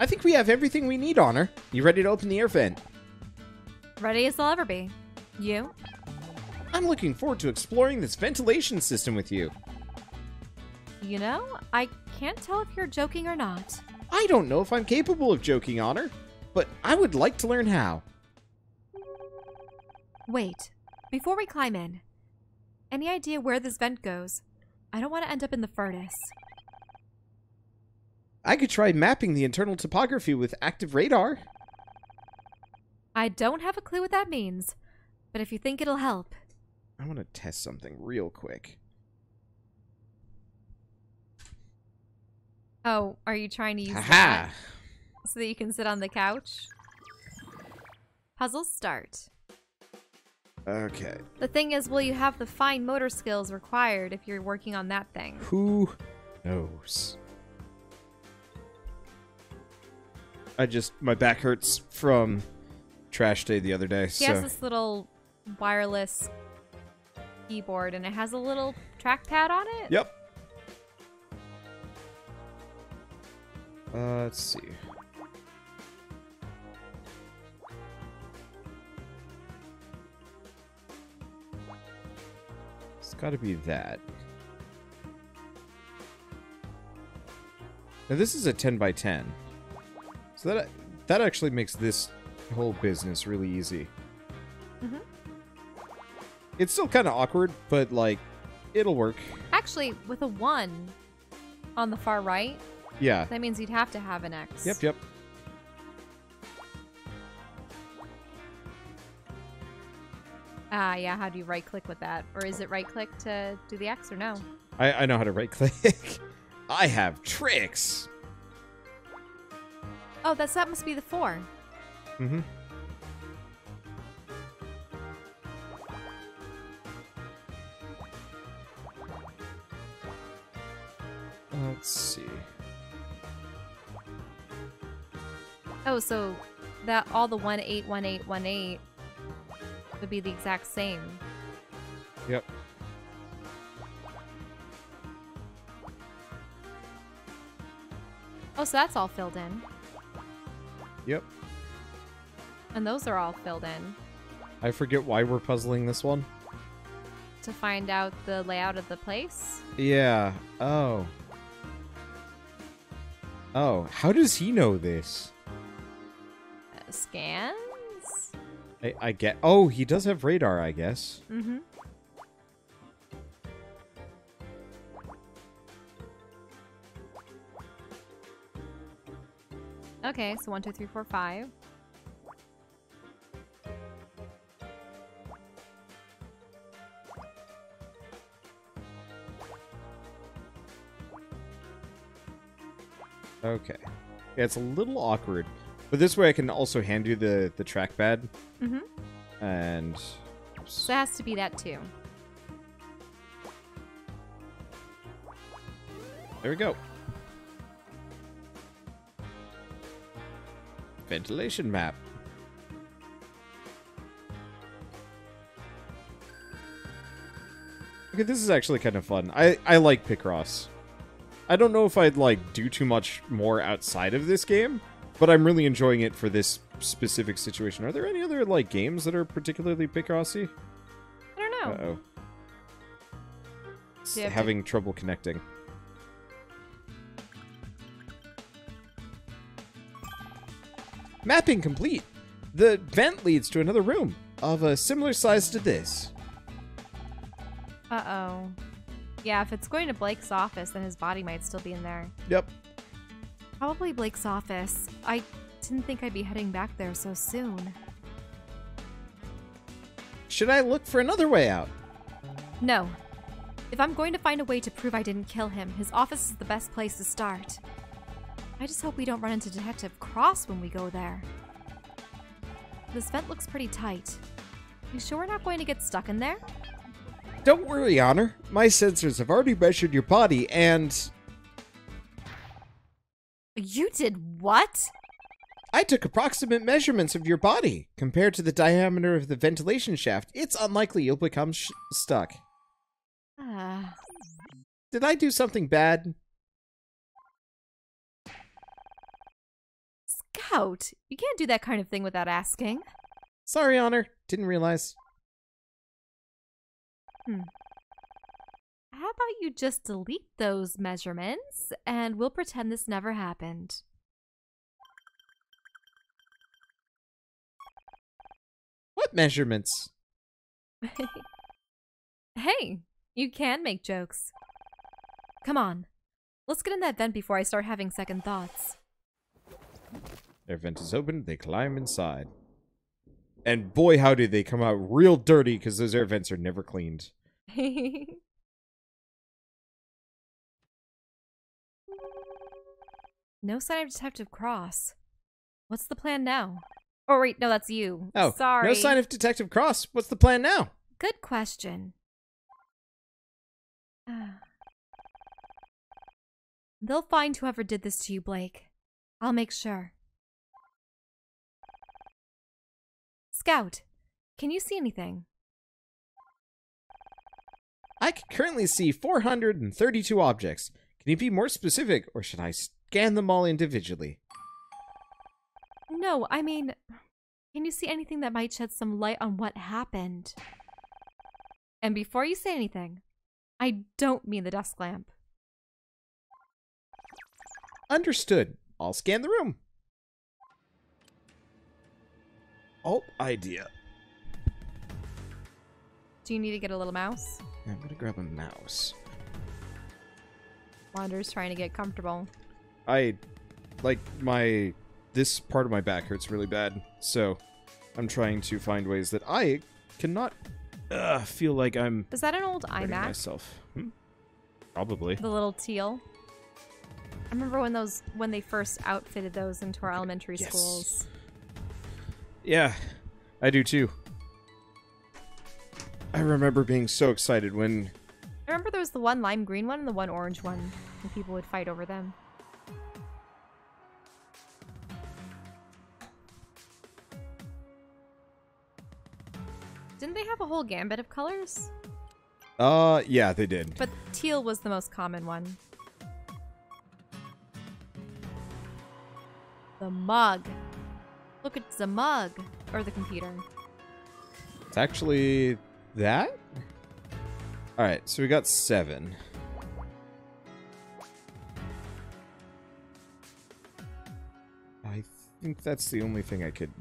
I think we have everything we need, Honor. You ready to open the air vent? Ready as I'll ever be. You? I'm looking forward to exploring this ventilation system with you. You know, I can't tell if you're joking or not. I don't know if I'm capable of joking, Honor, but I would like to learn how. Wait, before we climb in, any idea where this vent goes? I don't want to end up in the furnace. I could try mapping the internal topography with active radar. I don't have a clue what that means, but if you think it'll help. I want to test something real quick. Oh, are you trying to use Haha! that so that you can sit on the couch? Puzzle start. Okay. The thing is, will you have the fine motor skills required if you're working on that thing? Who knows? I just my back hurts from trash day the other day. He so has this little wireless keyboard and it has a little trackpad on it. yep. Uh, let's see. It's got to be that. Now this is a 10 by 10. So that that actually makes this whole business really easy. Mhm. It's still kind of awkward, but like it'll work. Actually, with a 1 on the far right, Yeah. that means you'd have to have an X. Yep, yep. Ah, yeah, how do you right click with that? Or is it right click to do the X or no? I, I know how to right click. I have tricks. Oh, that's that must be the 4. Mm-hmm. Let's see. Oh, so that all the 181818 would be the exact same. Yep. Oh, so that's all filled in. Yep. And those are all filled in I forget why we're puzzling this one. to find out the layout of the place. Yeah. Oh. Oh, how does he know this? Uh, scans? I, I get. Oh, he does have radar, I guess. Mm-hmm. Okay, so one, two, three, four, five. Okay. Yeah, it's a little awkward, but this way I can also hand you the the trackpad Mm-hmm. and. So it has to be that too. There we go. Ventilation map. Okay, this is actually kind of fun. I, I like Picross. I don't know if I'd like do too much more outside of this game, but I'm really enjoying it for this specific situation. Are there any other like games that are particularly Picrossy? I don't know. Uh oh. You have to- Having trouble connecting. Mapping complete. The vent leads to another room of a similar size to this. Uh-oh. Yeah, if it's going to Blake's office, then his body might still be in there. Yep. Probably Blake's office. I didn't think I'd be heading back there so soon. Should I look for another way out? No. If I'm going to find a way to prove I didn't kill him, his office is the best place to start. I just hope we don't run into Detective Cross when we go there. This vent looks pretty tight. You sure we're not going to get stuck in there? Don't worry, Honor. My sensors have already measured your body and You did what? I took approximate measurements of your body. Compared to the diameter of the ventilation shaft, it's unlikely you'll become sh- stuck. Ah. Did I do something bad? Scout, you can't do that kind of thing without asking. Sorry, Honor. Didn't realize. Hmm. How about you just delete those measurements and we'll pretend this never happened? What measurements? hey, you can make jokes. Come on. Let's get in that vent before I start having second thoughts. Their vent is open, they climb inside. And boy, how did they come out real dirty because those air vents are never cleaned. no sign of Detective Cross. What's the plan now? Oh, wait, no, that's you. Oh, sorry. No sign of Detective Cross. What's the plan now? Good question. They'll find whoever did this to you, Blake. I'll make sure. Scout, can you see anything? I can currently see 432 objects. Can you be more specific, or should I scan them all individually? No, I mean, can you see anything that might shed some light on what happened? And before you say anything, I don't mean the desk lamp. Understood. I'll scan the room. Alt idea. Do you need to get a little mouse? I'm gonna grab a mouse. Wander's trying to get comfortable. I like my this part of my back hurts really bad, so I'm trying to find ways that I cannot uh, feel like I'm. Is that an old iMac? Myself. Hmm? Probably. The little teal. I remember when those when they first outfitted those into our elementary Yes. schools. Yeah, I do too. I remember being so excited when I remember there was the one lime green one and the one orange one, and people would fight over them. Didn't they have a whole gambit of colors? uh yeah, they did. But teal was the most common one. The mug. Look, it's the mug. Or the computer. It's actually that? Alright, so we got seven. I think that's the only thing I could.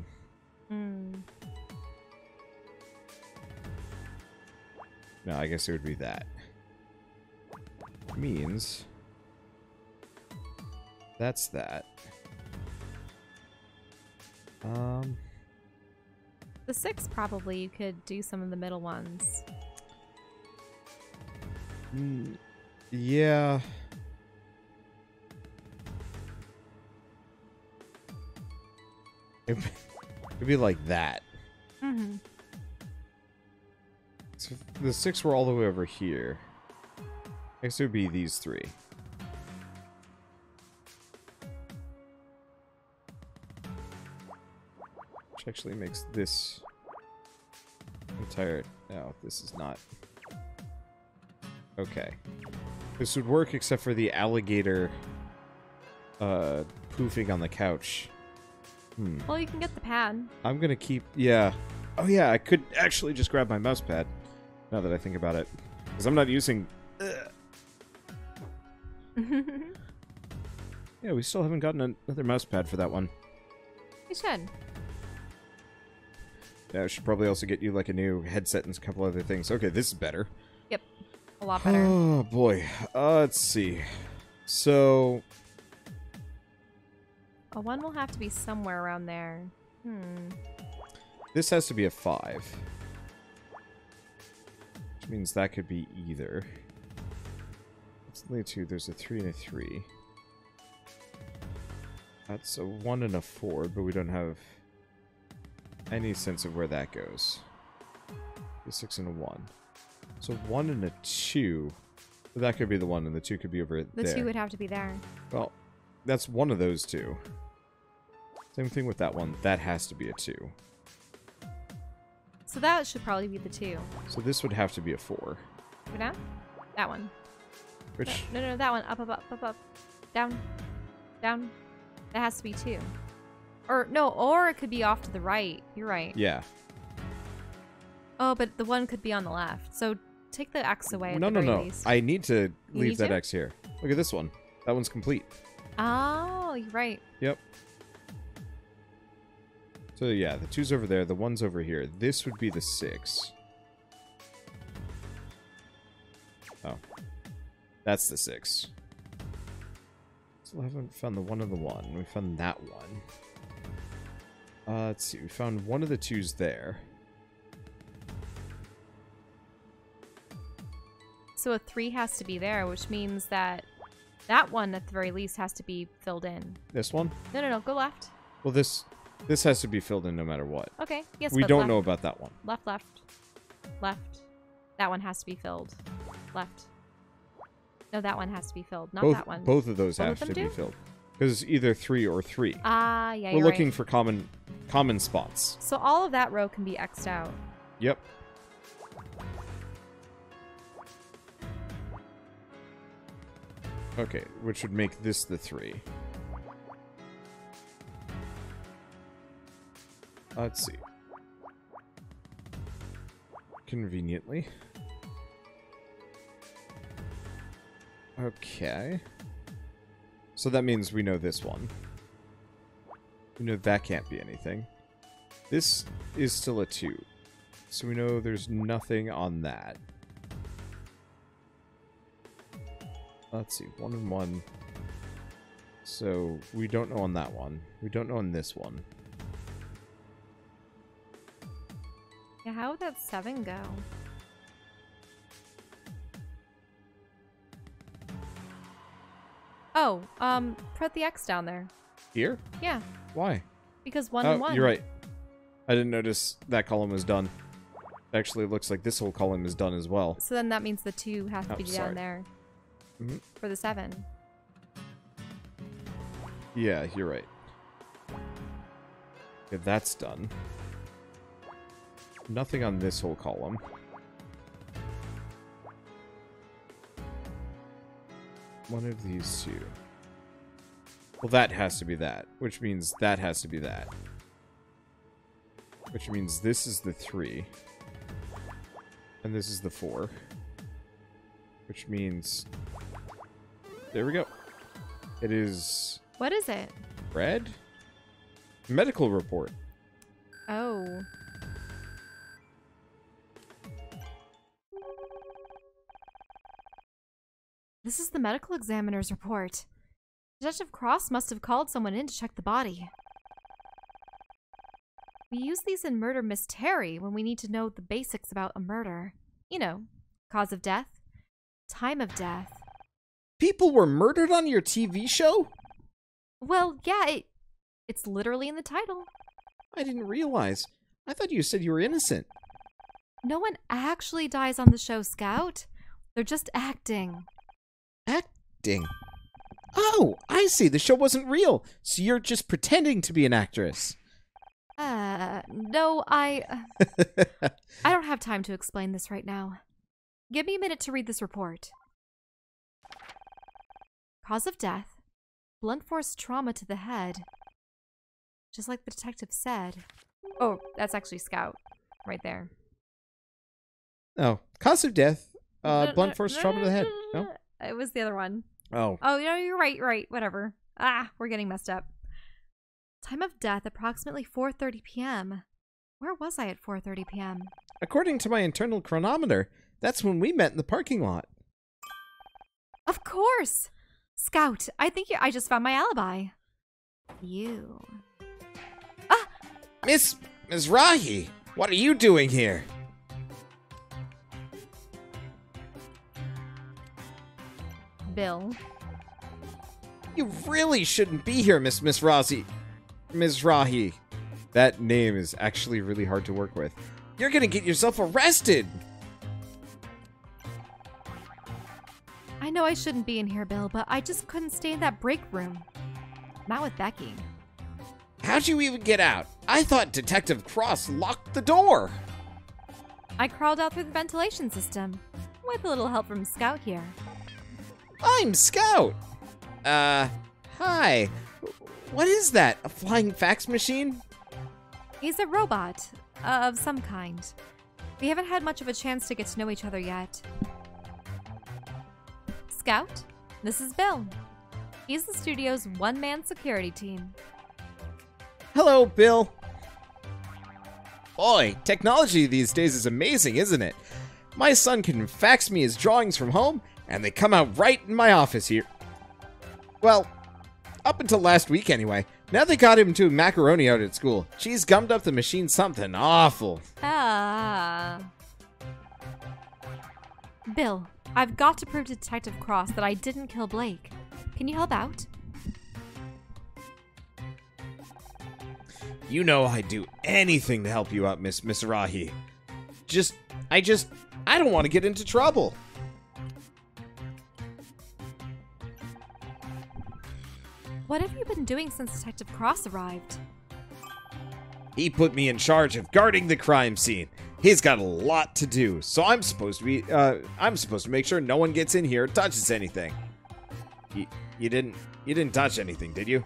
Hmm. No, I guess it would be that. Means. That's that. Um. The six, probably, you could do some of the middle ones. mm, Yeah. It'd be- like that. Mm-hmm. So the six were all the way over here. I guess it would be these three. Which actually makes this I'm tired. No, this is not... Okay. This would work except for the alligator uh, poofing on the couch. Hmm. Well, you can get the pad. I'm gonna keep. Yeah. Oh yeah, I could actually just grab my mouse pad. Now that I think about it, because I'm not using. Yeah, we still haven't gotten another mouse pad for that one. you should. Yeah, I should probably also get you like a new headset and a couple other things. Okay, this is better. Yep, a lot better. Oh boy. Uh, let's see. So A one will have to be somewhere around there. Hmm. this has to be a five, which means that could be either. It's only a two. There's a three and a three. That's a one and a four, but we don't have any sense of where that goes. A six and a one. So one and a two. That could be the one, and the two could be over The there. two would have to be there. Well, that's one of those two. Same thing with that one. That has to be a two. So that should probably be the two. So this would have to be a four. Go down? That one. Which No, no, no, that one. Up, up, up, up, up. Down. Down. That has to be two. Or no, or it could be off to the right. You're right. Yeah. Oh, but the one could be on the left. So take the X away. No, no, no. Least. I need to You leave need that to? X here. Look at this one. That one's complete. Oh, you're right. Yep. So yeah, the two's over there, the one's over here. This would be the six. Oh. That's the six. Still haven't found the one of the one. We found that one. Uh, let's see. We found one of the twos there. So a three has to be there, which means that that one at the very least has to be filled in. This one? No, no, no. Go left. Well, this this has to be filled in no matter what. Okay. Yes. we don't left, know about that one. Left, left, left. That one has to be filled. Left. No, that one has to be filled. Not both that one. both of those Both have of to be filled because either three or three. Ah, yeah. We're looking right. for common common spots. So all of that row can be xed out. Yep. Okay, which would make this the three. Let's see. Conveniently. Okay. So that means we know this one. We know that can't be anything. This is still a 2. So we know there's nothing on that. Let's see, 1 and 1. So we don't know on that one. We don't know on this one. Yeah, how would that seven go? Oh, um, put the X down there. Here? Yeah, Why? because one oh, and one. you're right. I didn't notice that column was done. Actually, it looks like this whole column is done as well. So then that means the two has to Oh, be sorry. down there Mhm. for the seven. Yeah, you're right. Okay, that's done. Nothing on this whole column. One of these two. Well, that has to be that, which means that has to be that. Which means this is the three. And this is the four. Which means... There we go. It is What is it? red? Medical report. Oh. This is the medical examiner's report. Detective Cross must have called someone in to check the body. We use these in Murder Miss Terry when we need to know the basics about a murder. You know, cause of death, time of death. People were murdered on your TV show? Well, yeah, it, it's literally in the title. I didn't realize. I thought you said you were innocent. No one actually dies on the show, Scout. They're just acting. Acting. Oh, I see. The show wasn't real. So you're just pretending to be an actress. Uh, no, I. I don't have time to explain this right now. Give me a minute to read this report. Cause of death blunt force trauma to the head. Just like the detective said. Oh, that's actually Scout. Right there. oh, cause of death. Uh, blunt force trauma to the head. no. It was the other one. Oh, Oh, no, you're right, you're right. Whatever. Ah, we're getting messed up. Time of death approximately 4:30 p.m. Where was I at 4:30 p.m.? according to my internal chronometer, that's when we met in the parking lot. Of course. Scout, I think you, I just found my alibi. You. Ah! Miss Miss Rahi, what are you doing here? Bill. You really shouldn't be here, Miss Miss Razi. Miss Rahi. That name is actually really hard to work with. You're gonna get yourself arrested. I know I shouldn't be in here, Bill, but I just couldn't stay in that break room. Not with Becky. How'd you even get out? I thought Detective Cross locked the door. I crawled out through the ventilation system. With a little help from Scout here. I'm Scout. Uh, hi. What is that? A flying fax machine? He's a robot uh, of some kind. We haven't had much of a chance to get to know each other yet. Scout, this is Bill. He's the studio's one man security team. Hello, Bill. Boy, technology these days is amazing, isn't it? My son can fax me his drawings from home, and they come out right in my office here. Well, up until last week anyway. Now they got him to macaroni out at school. She's gummed up the machine something awful. Ah. Bill, I've got to prove to Detective Cross that I didn't kill Blake. Can you help out? You know I'd do anything to help you out, Miss Misarahi. Just, I just, I don't want to get into trouble. Been doing since Detective Cross arrived? He put me in charge of guarding the crime scene. He's got a lot to do, so I'm supposed to be, uh, I'm supposed to make sure no one gets in here or touches anything. You, you didn't, you didn't touch anything, did you?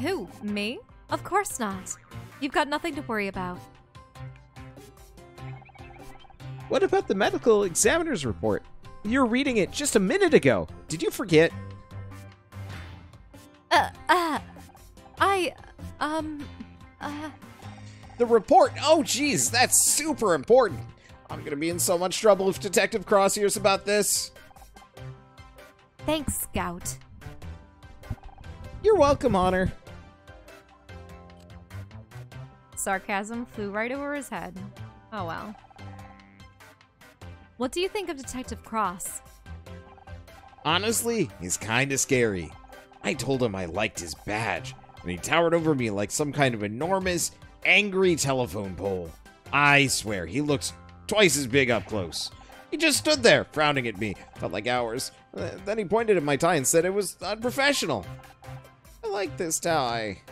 Who? Me? Of course not. You've got nothing to worry about. What about the medical examiner's report? You were reading it just a minute ago. Did you forget? Uh, uh, I, um, uh, The report? Oh, geez, that's super important. I'm gonna be in so much trouble if Detective Cross hears about this. thanks, Scout. You're welcome, Honor. Sarcasm flew right over his head. Oh well. What do you think of Detective Cross? Honestly, he's kinda scary. I told him I liked his badge, and he towered over me like some kind of enormous, angry telephone pole. I swear, he looks twice as big up close. He just stood there, frowning at me. Felt like hours. Uh, Then he pointed at my tie and said it was unprofessional. I like this tie.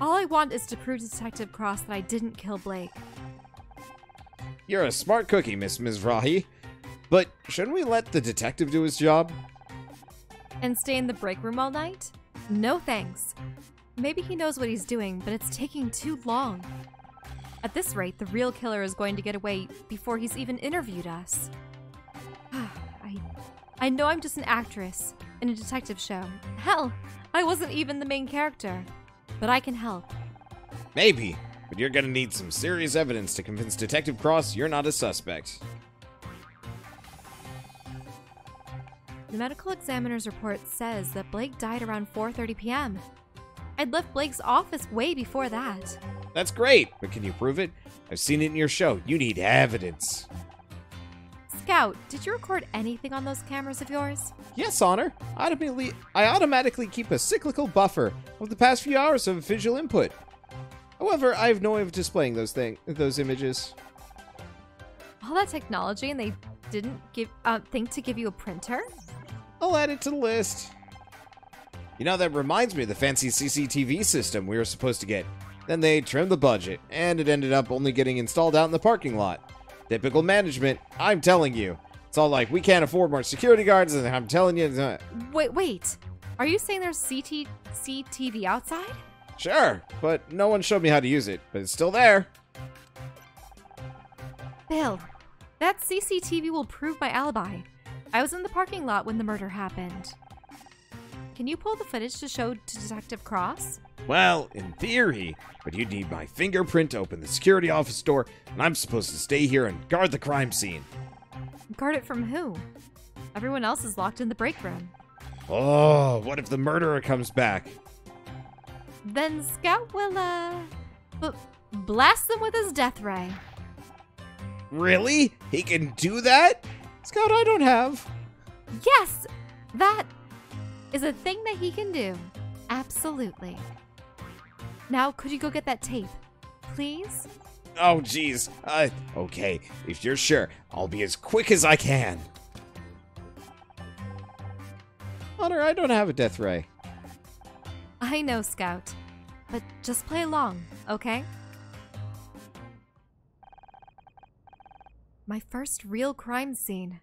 All I want is to prove to Detective Cross that I didn't kill Blake. You're a smart cookie, Miss Mizrahi. But shouldn't we let the detective do his job? And stay in the break room all night? No thanks. Maybe he knows what he's doing, but it's taking too long. At this rate, the real killer is going to get away before he's even interviewed us. I, I know I'm just an actress in a detective show. Hell, I wasn't even the main character. But I can help. Maybe, but you're gonna need some serious evidence to convince Detective Cross you're not a suspect. The medical examiner's report says that Blake died around 4:30 p.m. I'd left Blake's office way before that. That's great, but can you prove it? I've seen it in your show. You need evidence. Scout, did you record anything on those cameras of yours? Yes, Honor. Automatically, I automatically keep a cyclical buffer of the past few hours of visual input. However, I have no way of displaying those thing, those images. All that technology and they didn't give uh, think to give you a printer? I'll add it to the list. You know, that reminds me of the fancy CCTV system we were supposed to get. Then they trimmed the budget, and it ended up only getting installed out in the parking lot. Typical management, I'm telling you. It's all like, we can't afford more security guards, and I'm telling you. Wait, wait. Are you saying there's CT CTV outside? Sure, but no one showed me how to use it, but it's still there. Bill, that CCTV will prove my alibi. I was in the parking lot when the murder happened. Can you pull the footage to show to Detective Cross? Well, in theory, but you'd need my fingerprint to open the security office door, and I'm supposed to stay here and guard the crime scene. Guard it from who? Everyone else is locked in the break room. Oh, what if the murderer comes back? Then Scout will, uh, b- blast them with his death ray. Really? He can do that? Scout, I don't have. Yes, that is a thing that he can do. Absolutely. Now, could you go get that tape? Please? Oh, jeez. Uh, okay, if you're sure, I'll be as quick as I can. Honor, I don't have a death ray. I know, Scout. But just play along, okay? My first real crime scene.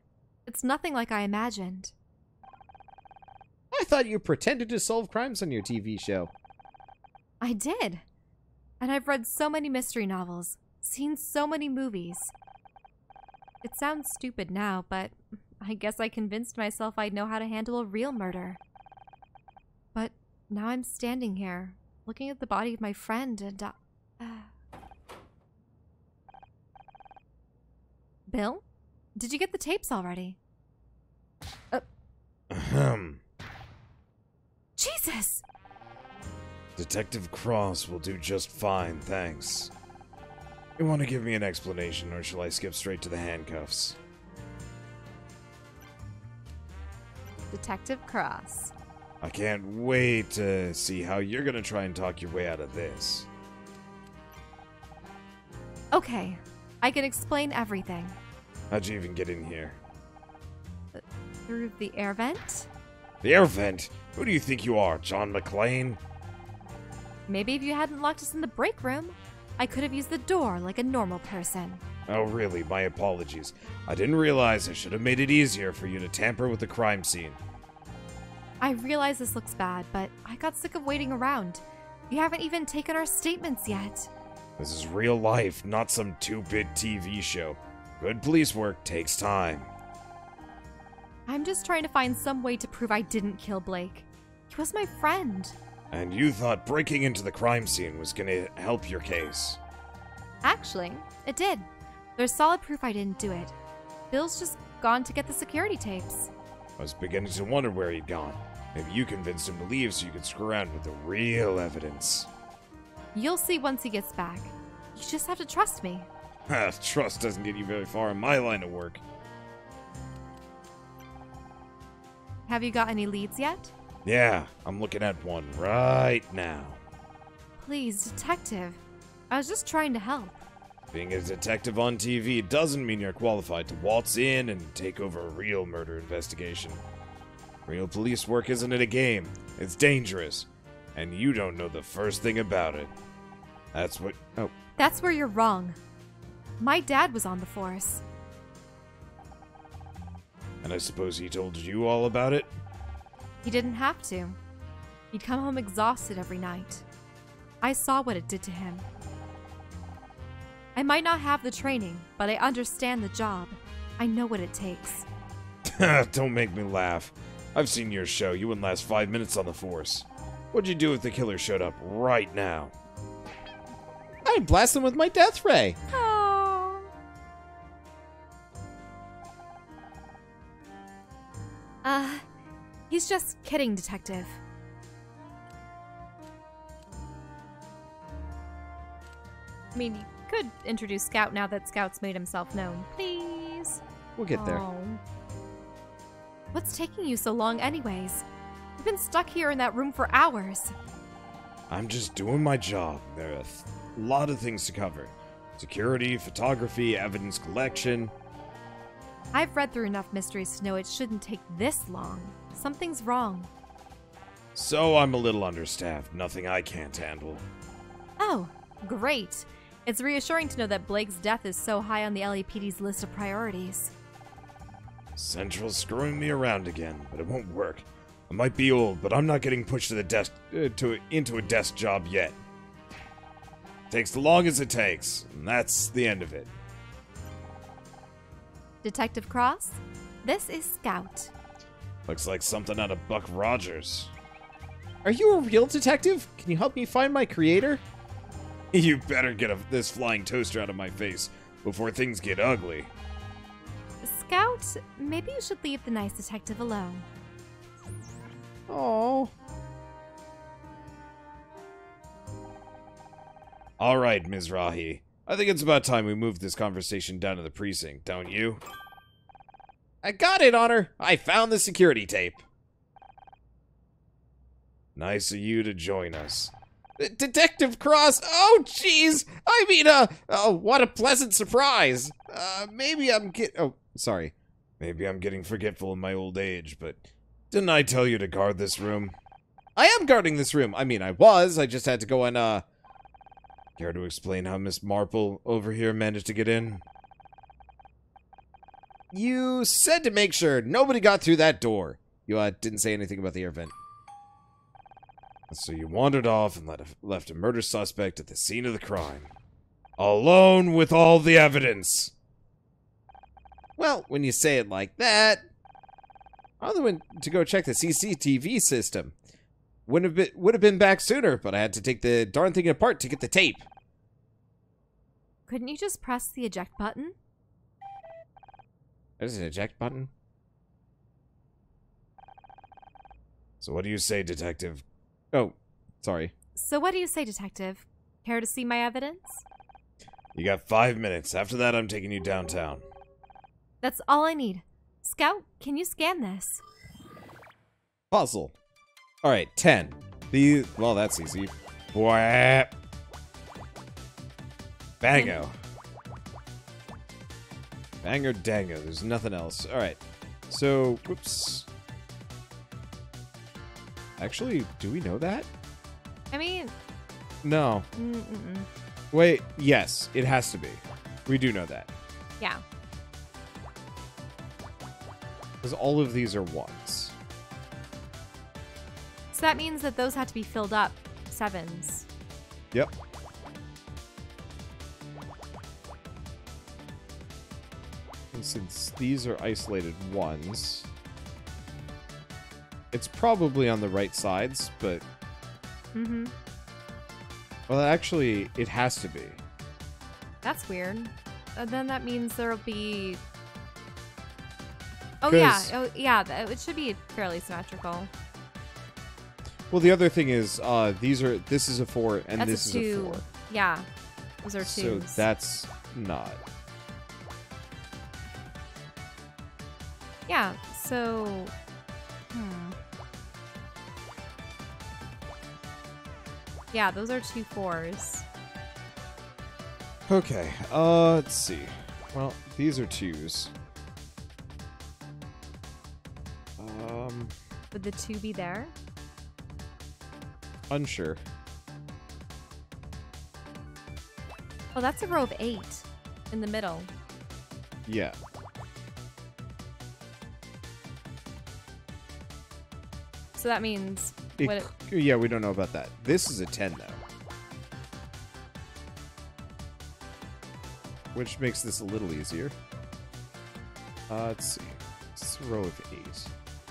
It's nothing like I imagined. I thought you pretended to solve crimes on your TV show. I did. And I've read so many mystery novels, seen so many movies. It sounds stupid now, but I guess I convinced myself I'd know how to handle a real murder. But now I'm standing here, looking at the body of my friend, and. Uh, uh. Bill? Did you get the tapes already? Uh, Ahem. Jesus! Detective Cross will do just fine, thanks. You want to give me an explanation, or shall I skip straight to the handcuffs? Detective Cross. I can't wait to see how you're gonna try and talk your way out of this. Okay, I can explain everything. How'd you even get in here? Through the air vent? The air vent? Who do you think you are, John McClane? Maybe if you hadn't locked us in the break room, I could have used the door like a normal person. Oh, really? My apologies. I didn't realize I should have made it easier for you to tamper with the crime scene. I realize this looks bad, but I got sick of waiting around. You haven't even taken our statements yet. This is real life, not some two bit TV show. Good police work takes time. I'm just trying to find some way to prove I didn't kill Blake. He was my friend. And you thought breaking into the crime scene was gonna help your case. Actually, it did. There's solid proof I didn't do it. Bill's just gone to get the security tapes. I was beginning to wonder where he'd gone. Maybe you convinced him to leave so you could screw around with the real evidence. You'll see once he gets back. You just have to trust me. Trust doesn't get you very far in my line of work. Have you got any leads yet? Yeah, I'm looking at one right now. Please, detective. I was just trying to help. Being a detective on TV doesn't mean you're qualified to waltz in and take over a real murder investigation. Real police work isn't it a game, it's dangerous, and you don't know the first thing about it. That's what. Oh, That's where you're wrong. My dad was on the force. and I suppose he told you all about it? He didn't have to. He'd come home exhausted every night. I saw what it did to him. I might not have the training, but I understand the job. I know what it takes. Don't make me laugh. I've seen your show. You wouldn't last five minutes on the force. What'd you do if the killer showed up right now? I'd blast him with my death ray. He's just kidding, Detective. I mean, you could introduce Scout now that Scout's made himself known. Please. We'll get there. Oh. What's taking you so long, anyways? We've been stuck here in that room for hours. I'm just doing my job. There are a lot of things to cover security, photography, evidence collection. I've read through enough mysteries to know it shouldn't take this long. Something's wrong. So I'm a little understaffed. Nothing I can't handle. Oh, great. It's reassuring to know that Blake's death is so high on the LAPD's list of priorities. Central's screwing me around again, but it won't work. I might be old, but I'm not getting pushed to the desk uh, to into a desk job yet. Takes the long as it takes, and that's the end of it. Detective Cross, this is Scout. Looks like something out of Buck Rogers. Are you a real detective? Can you help me find my creator? You better get a, this flying toaster out of my face before things get ugly. Scout, maybe you should leave the nice detective alone. Oh. All right, Ms. Rahi. I think it's about time we moved this conversation down to the precinct, don't you? I got it, Honor. I found the security tape. Nice of you to join us. Detective Cross. Oh, jeez. I mean, uh, oh, what a pleasant surprise. Uh, maybe I'm get. Oh, sorry. Maybe I'm getting forgetful in my old age, but didn't I tell you to guard this room? I am guarding this room. I mean, I was. I just had to go and, uh, Care to explain how Miss Marple over here managed to get in? you said to make sure nobody got through that door. You uh, didn't say anything about the air vent. So you wandered off and let a, left a murder suspect at the scene of the crime. Alone with all the evidence. Well, when you say it like that, I went to go check the CCTV system. Wouldn't have been would have been back sooner, but I had to take the darn thing apart to get the tape. Couldn't you just press the eject button? There's an eject button. So what do you say, detective? Oh, sorry. So what do you say, detective? Care to see my evidence? You got five minutes. After that, I'm taking you downtown. That's all I need. Scout, can you scan this? Puzzle. All right, ten. The well, that's easy. Whap. Bango. Banger dango. There's nothing else. All right. So, whoops. Actually, do we know that? I mean, No. mm-mm. Wait. Yes, it has to be. We do know that yeah. because all of these are ones. That means that those had to be filled up sevens. Yep. And since these are isolated ones, it's probably on the right sides, but Mm-hmm. well, actually, it has to be. That's weird. Uh, then that means there'll be. Oh yeah. oh yeah. It should be fairly symmetrical. Well, the other thing is, uh, these are this is a four and That's this a is a four. Yeah, those are So that's not. yeah. So, hmm. Yeah, those are two fours. Okay. Uh, let's see. Well, these are twos. Um, Would the two be there? Unsure. Oh, that's a row of eight in the middle. Yeah. So that means It what? It, yeah, we don't know about that. This is a 10, though. Which makes this a little easier. Uh, let's see. It's a row of 8.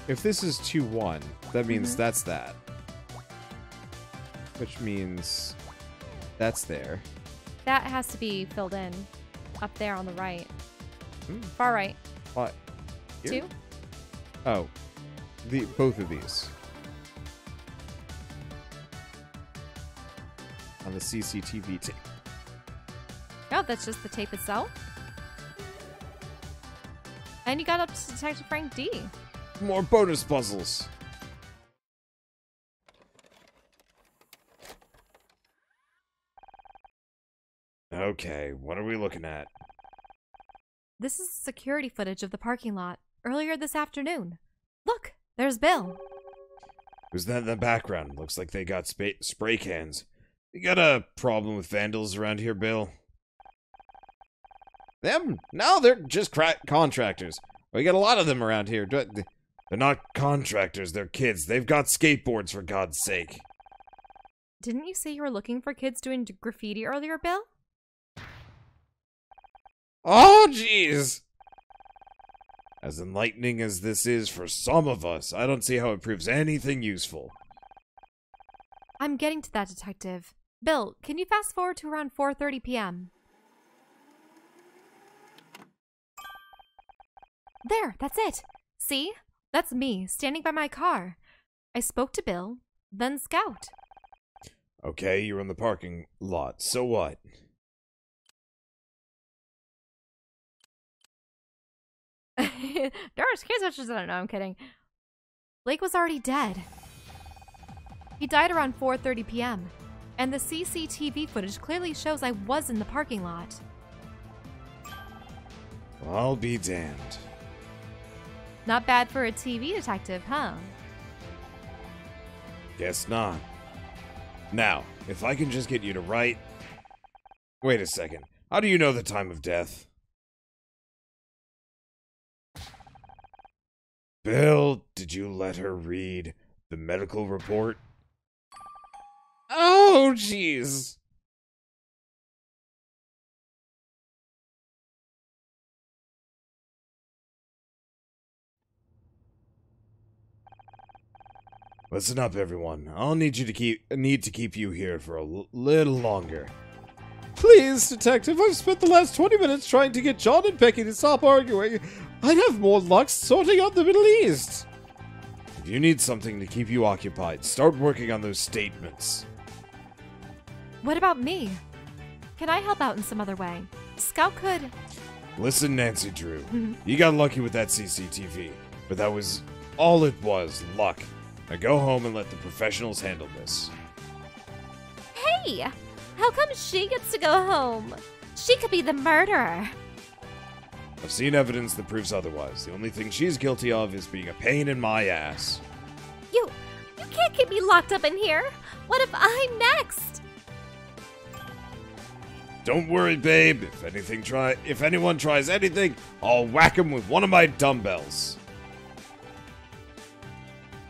If this is 2 1, that means Mhm. that's that. Which means that's there. that has to be filled in, up there on the right, Hmm. far right. What? Here? Two. Oh. The, both of these. On the CCTV tape. Oh, that's just the tape itself. And you got up to Detective Frank D. More bonus puzzles. Okay, what are we looking at? This is security footage of the parking lot earlier this afternoon. Look, there's Bill. Who's that in the background? Looks like they got spray cans. You got a problem with vandals around here, Bill? Them? No, they're just cra- contractors. We got a lot of them around here. They're not contractors, they're kids. They've got skateboards, for God's sake. Didn't you say you were looking for kids doing graffiti earlier, Bill? Oh, jeez! As enlightening as this is for some of us, I don't see how it proves anything useful. I'm getting to that, Detective. Bill, can you fast forward to around 4:30 p.m.? There, that's it. See? That's me, standing by my car. I spoke to Bill, then Scout. Okay, you're in the parking lot. So what? There's kids watchers I don't know, I'm kidding. Blake was already dead. He died around 4:30 p.m. And the CCTV footage clearly shows I was in the parking lot. I'll be damned. Not bad for a TV detective, huh? Guess not. Now, if I can just get you to write. Wait a second. How do you know the time of death? Bill, did you let her read the medical report? Oh, jeez. Listen up, everyone. I'll need you to keep need to keep you here for a little longer. Please, Detective, I've spent the last 20 minutes trying to get John and Becky to stop arguing. I'd have more luck sorting out the Middle East. If you need something to keep you occupied, start working on those statements. What about me? Can I help out in some other way? Scout could. Listen, Nancy Drew. Mm-hmm. You got lucky with that CCTV, but that was all it was luck. Now go home and let the professionals handle this. Hey! How come she gets to go home? She could be the murderer. I've seen evidence that proves otherwise. The only thing she's guilty of is being a pain in my ass. You. You can't keep me locked up in here. What if I'm next? Don't worry, babe. If anything try if anyone tries anything, I'll whack 'em with one of my dumbbells.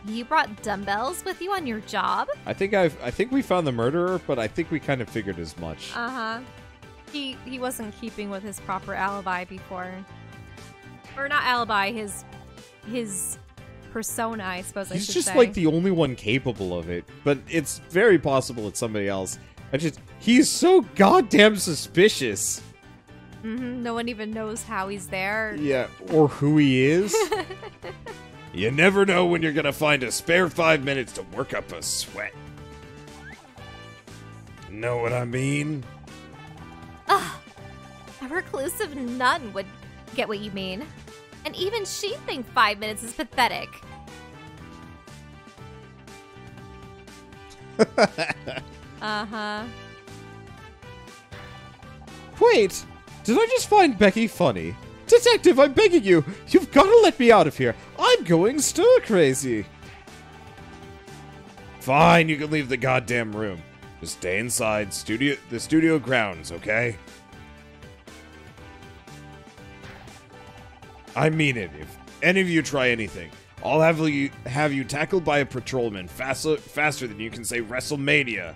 You brought dumbbells with you on your job? I think I've I think we found the murderer, but I think we kind of figured as much. Uh huh. He he wasn't keeping with his proper alibi before, or not alibi. His his persona, I suppose. I He's should just say. like the only one capable of it, but it's very possible it's somebody else. I just he's so goddamn suspicious. Mhm, No one even knows how he's there. Yeah, or who he is. You never know when you're gonna find a spare five minutes to work up a sweat. Know what I mean? Ugh. A reclusive nun would get what you mean. And even she'd think five minutes is pathetic. uh huh. Wait, did I just find Becky funny? Detective, I'm begging you, you've got to let me out of here. I'm going stir crazy. Fine, you can leave the goddamn room. Just stay inside studio the studio grounds, okay? I mean it. If any of you try anything, I'll have you have you tackled by a patrolman faster faster than you can say WrestleMania.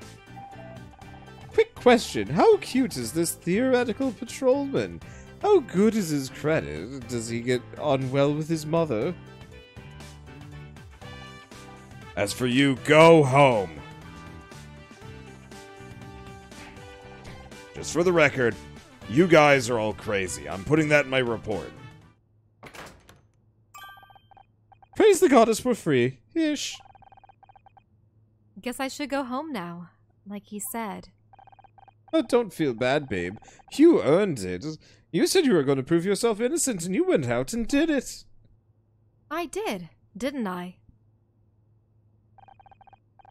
Quick question How cute is this theoretical patrolman? How good is his credit? Does he get on well with his mother? As for you, go home. Just for the record, you guys are all crazy. I'm putting that in my report. Praise the goddess we're free. Ish. Guess I should go home now, like he said. Oh, don't feel bad, babe. You earned it. You said you were going to prove yourself innocent, and you went out and did it. I did, didn't I?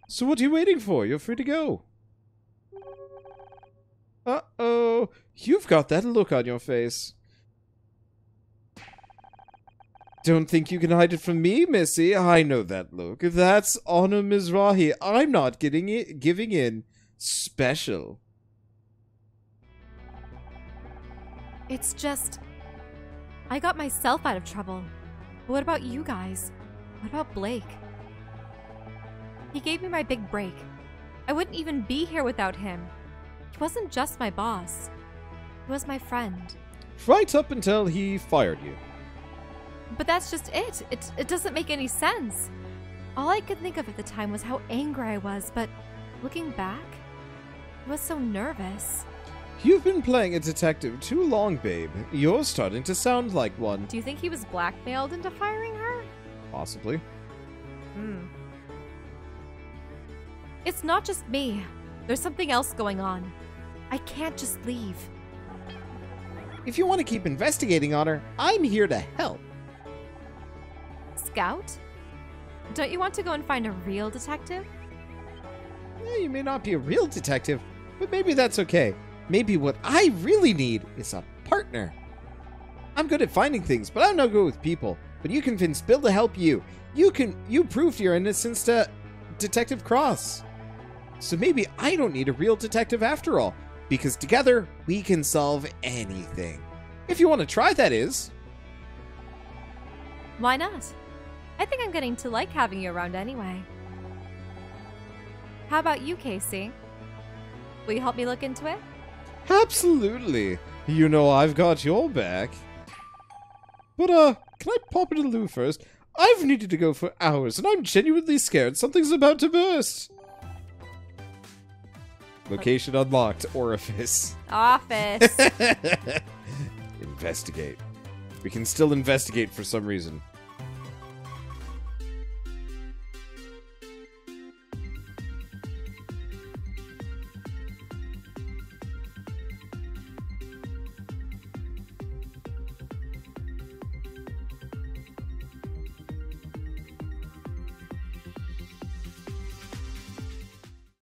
So what are you waiting for? You're free to go. Uh-oh. You've got that look on your face. Don't think you can hide it from me, Missy. I know that look. That's Honor Mizrahi. I'm not getting it, giving in. Special. It's just. I got myself out of trouble. But what about you guys? What about Blake? He gave me my big break. I wouldn't even be here without him. He wasn't just my boss, he was my friend. Right up until he fired you. But that's just it. It, it doesn't make any sense. All I could think of at the time was how angry I was, but looking back, I was so nervous. You've been playing a detective too long, babe. You're starting to sound like one. Do you think he was blackmailed into firing her? Possibly. Hmm. It's not just me. There's something else going on. I can't just leave. If you want to keep investigating on her, I'm here to help. Scout? Don't you want to go and find a real detective? Yeah, you may not be a real detective, but maybe that's okay. Maybe what I really need is a partner. I'm good at finding things, but I'm not good with people. But you convinced Bill to help you. You can you proved your innocence to Detective Cross. So maybe I don't need a real detective after all, because together we can solve anything. If you want to try, that is. Why not? I think I'm getting to like having you around anyway. How about you, KC? Will you help me look into it? Absolutely. You know I've got your back. But, uh, can I pop into the loo first? I've needed to go for hours, and I'm genuinely scared something's about to burst. Location unlocked. Orifice. Office. investigate. We can still investigate for some reason.